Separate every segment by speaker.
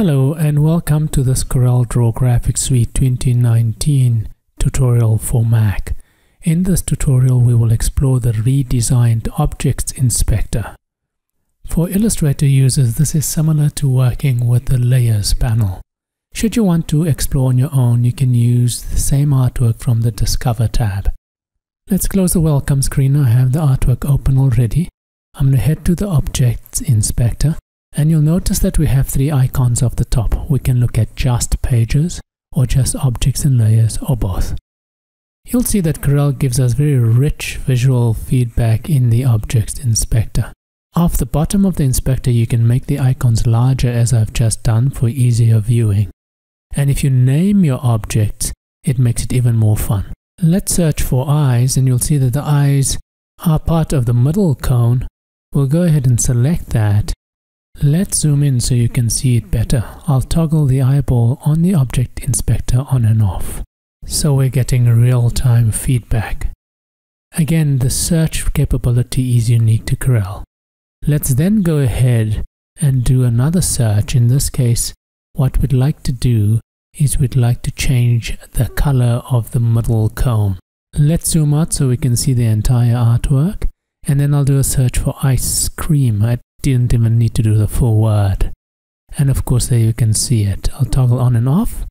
Speaker 1: Hello and welcome to this CorelDRAW Graphics Suite 2019 tutorial for Mac. In this tutorial we will explore the redesigned Objects Inspector. For Illustrator users this is similar to working with the Layers panel. Should you want to explore on your own you can use the same artwork from the Discover tab. Let's close the welcome screen. I have the artwork open already. I'm going to head to the Objects Inspector and you'll notice that we have three icons off the top. We can look at just pages or just objects and layers or both. You'll see that Corel gives us very rich visual feedback in the Objects Inspector. Off the bottom of the inspector you can make the icons larger as I've just done for easier viewing. And if you name your objects, it makes it even more fun. Let's search for eyes and you'll see that the eyes are part of the middle cone. We'll go ahead and select that. Let's zoom in so you can see it better. I'll toggle the eyeball on the object inspector on and off. So we're getting real-time feedback. Again, the search capability is unique to Corel. Let's then go ahead and do another search. In this case, what we'd like to do is we'd like to change the color of the middle cone. Let's zoom out so we can see the entire artwork and then I'll do a search for ice cream. Didn't even need to do the full word. And of course there you can see it. I'll toggle on and off,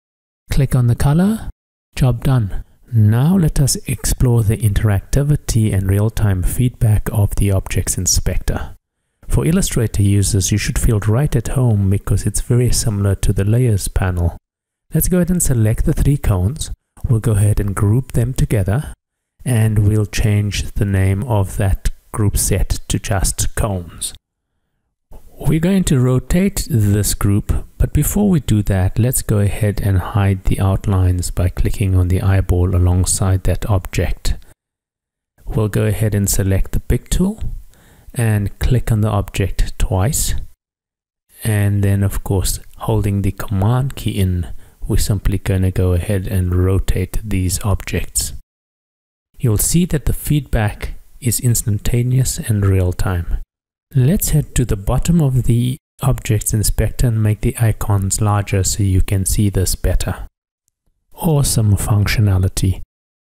Speaker 1: click on the color, job done. Now let us explore the interactivity and real-time feedback of the Objects Inspector. For Illustrator users, you should feel right at home because it's very similar to the Layers panel. Let's go ahead and select the three cones. We'll go ahead and group them together and we'll change the name of that group set to just cones. We're going to rotate this group, but before we do that, let's go ahead and hide the outlines by clicking on the eyeball alongside that object. We'll go ahead and select the pick tool and click on the object twice. And then of course, holding the command key in we're simply going to go ahead and rotate these objects. You'll see that the feedback is instantaneous and real time. Let's head to the bottom of the Objects Inspector and make the icons larger so you can see this better. Awesome functionality.